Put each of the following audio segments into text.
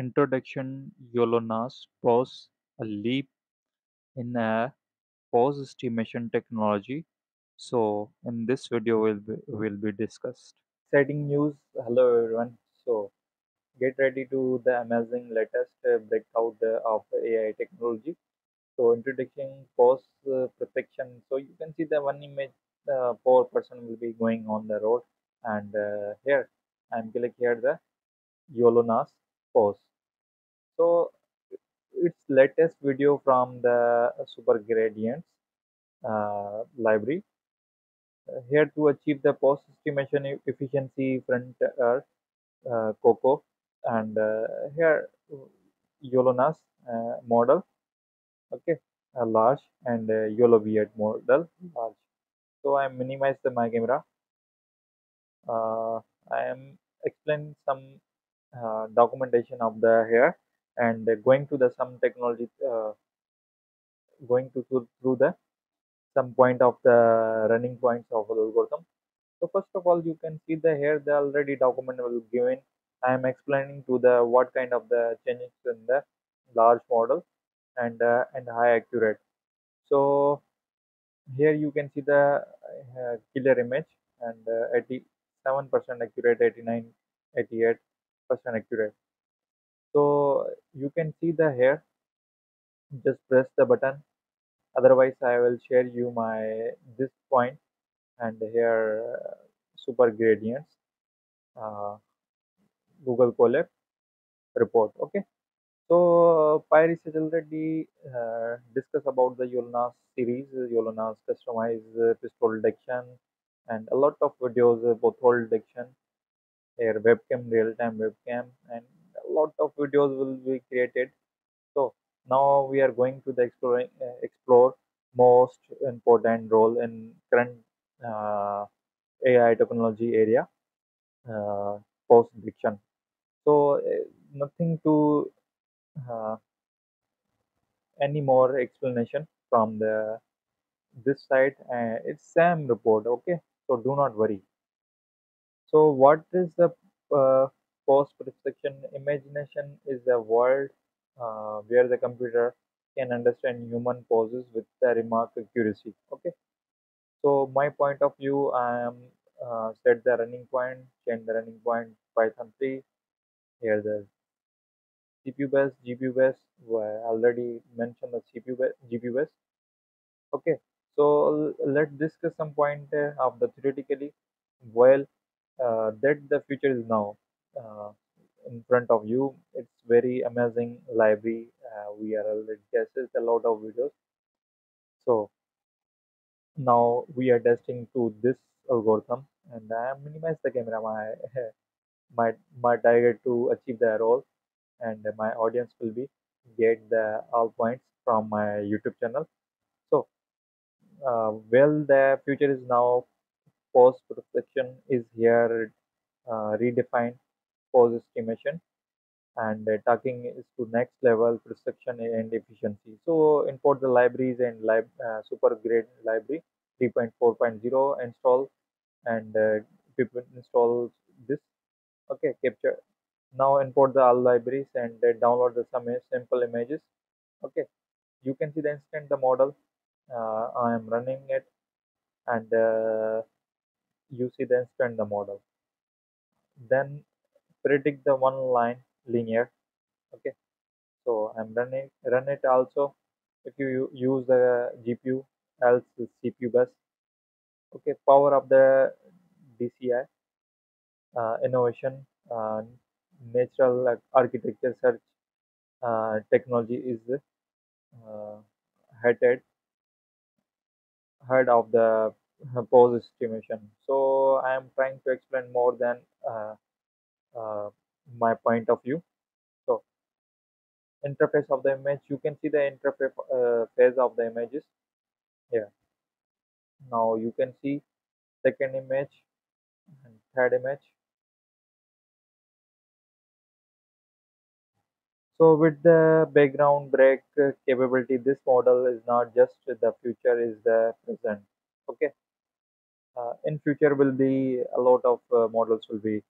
Introduction YOLONAS pose a leap in a pose estimation technology. So in this video will be, will be discussed. Exciting news. Hello everyone. So get ready to the amazing latest uh, breakout uh, of AI technology. So introducing pose uh, protection. So you can see the one image uh, poor person will be going on the road and uh, here I'm click here the YOLONAS pose. So its latest video from the Super Gradients uh, library. Uh, here to achieve the pose estimation e- efficiency front uh, uh, Coco and uh, here YOLONAS uh, model okay a large and uh, YOLO V8 model large. So I minimize the my camera. I am explaining some documentation of the here and going to the some technology uh, going to through, through the some point of the running points of the algorithm. So first of all, you can see the here the already document will given. I am explaining to the what kind of the changes in the large model and uh, and high accurate. So here you can see the uh, killer image and uh, 87% accurate, 89, 88% accurate. So you can see the here. Just press the button. Otherwise, I will share you my this point and here uh, super gradients uh, google colab report okay so uh, pyris has already uh, discussed about the YOLONAS series YOLONAS customized uh, pistol detection and a lot of videos uh, pothole detection here webcam real-time webcam and lot of videos will be created so now we are going to the exploring uh, explore most important role in current uh, AI technology area, uh, post diction. So uh, nothing to uh, any more explanation from the this side. Uh, it's SAM report. Okay, so do not worry. So what is the post prediction? Imagination is a world uh, where the computer can understand human poses with the remark accuracy. Okay. So my point of view, I am uh, set the running point, change the running point Python 3. Here the CPU bus, GPU bus. Well, already mentioned the CPU GPU bus. Okay. So let's discuss some point uh, of the theoretically. Well, uh, that the future is now uh, in front of you. It's very amazing library. Uh, we are already tested a lot of videos. So now we are testing to this algorithm and I minimize the camera my my my target to achieve the role and my audience will be get the all points from my YouTube channel. So uh, well the future is now post prediction is here uh, redefined pose estimation and uh, talking is to next level precision and efficiency. So import the libraries and lib uh, super grade library 3.4.0 install and uh, install this. Okay capture. Now import the all libraries and uh, download the some simple images. Okay you can see the instant the model. Uh, i am running it and uh, you see the instant the model. Then predict the one line linear okay so i'm running run it also if you use the gpu else the cpu bus okay power of the Deci uh, innovation uh, neural architecture search uh, technology is uh, headed head of the uh, pose estimation. So I am trying to explain more than uh, my point of view. So interface of the image, you can see the interface uh, of the images here. Now you can see second image and third image. So with the background break uh, capability, this model is not just the future, is the present. Okay. Uh, in future will be a lot of uh, models will be uh,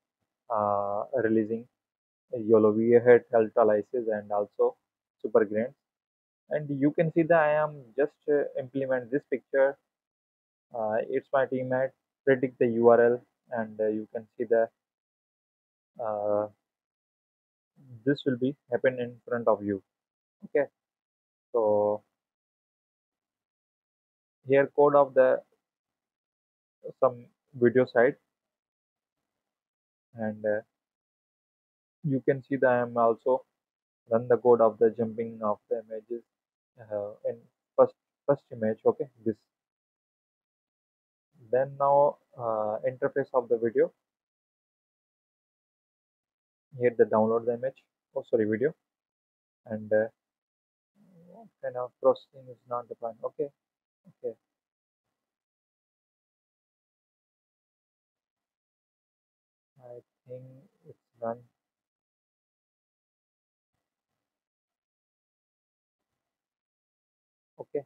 releasing YOLO V8 health analysis and also super grains. And you can see that I am just uh, implement this picture. Uh, it's my teammate. Predict the URL and uh, you can see the uh, this will be happen in front of you. Okay. So here code of the some video site and uh, you can see that I am also run the code of the jumping of the images uh, in first first image okay this. Then now uh, interface of the video. Here the download the image. Oh sorry video. And uh, kind of processing is not defined. Okay okay think it's done okay.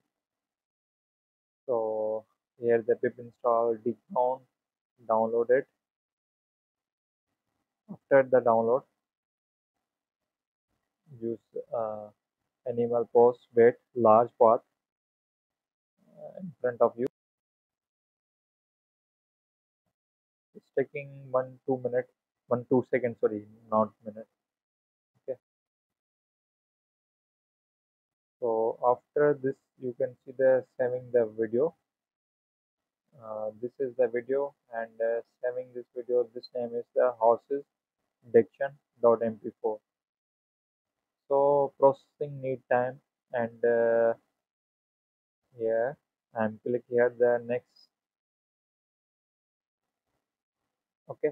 So here the pip install dig down download it. After the download use uh, animal post weight large path uh, in front of you. It's taking one two minutes one two seconds sorry not minute. Okay. So after this you can see the saving the video. Uh, this is the video and uh, saving this video this name is the horses diction.mp4 so processing need time and uh, yeah i'm click here the next. Okay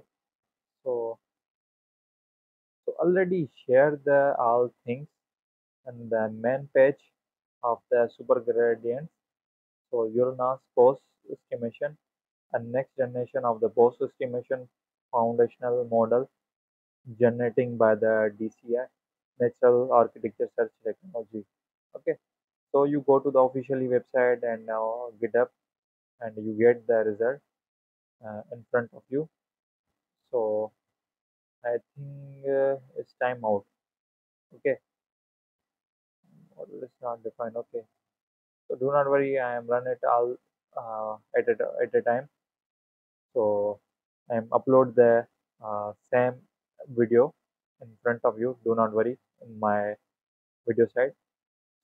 so so already share the all things and the main page of the super gradient so YOLONAS pose estimation and next generation of the pose estimation foundational model generating by the Deci neural architecture search technology. Okay. So you go to the officially website and now GitHub and you get the result uh, in front of you so I think uh, it's time out. Okay? Model is not defined okay. So do not worry I am run it all uh, at, a, at a time. So I am upload the uh, same video in front of you. Do not worry in my video site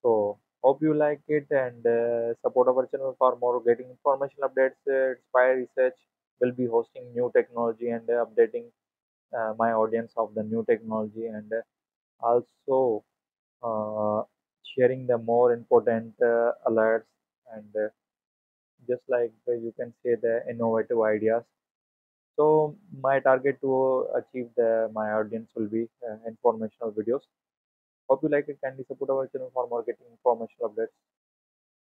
so hope you like it and uh, support our channel for more getting information updates uh, inspire research will be hosting new technology and uh, updating uh, my audience of the new technology and uh, also sharing the more important alerts and just like you can say the innovative ideas. So my target to achieve the my audience will be informational videos. Hope you like it. Kindly support our channel for more getting informational updates